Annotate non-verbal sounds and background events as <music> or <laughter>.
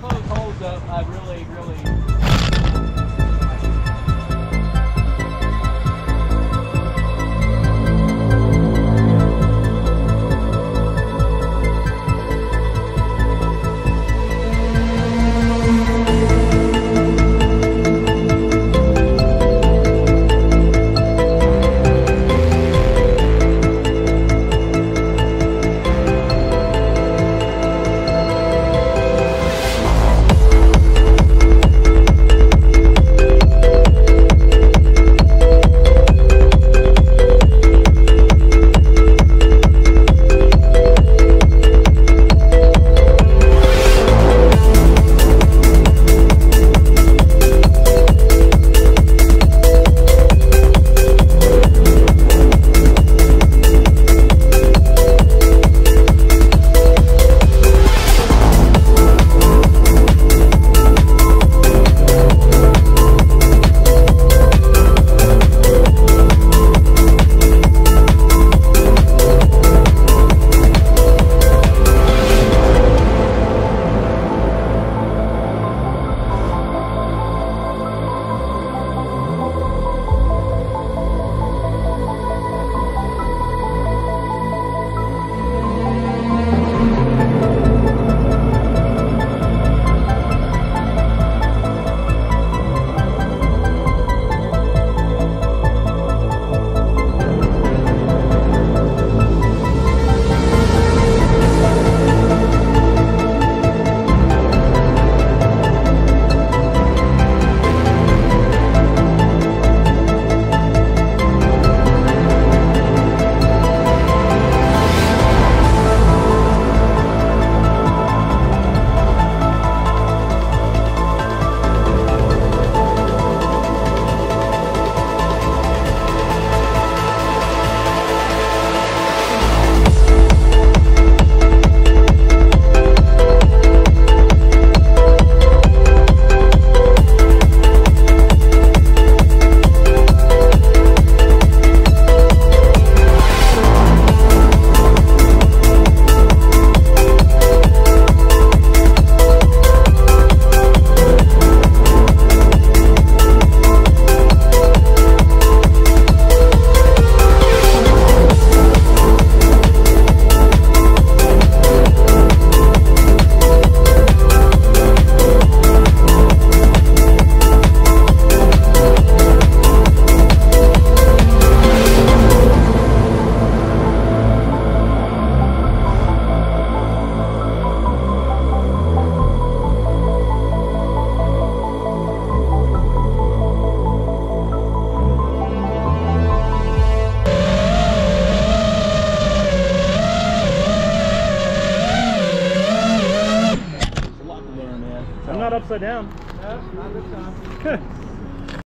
close holds up, I really, really not upside down. No, not this time. <laughs>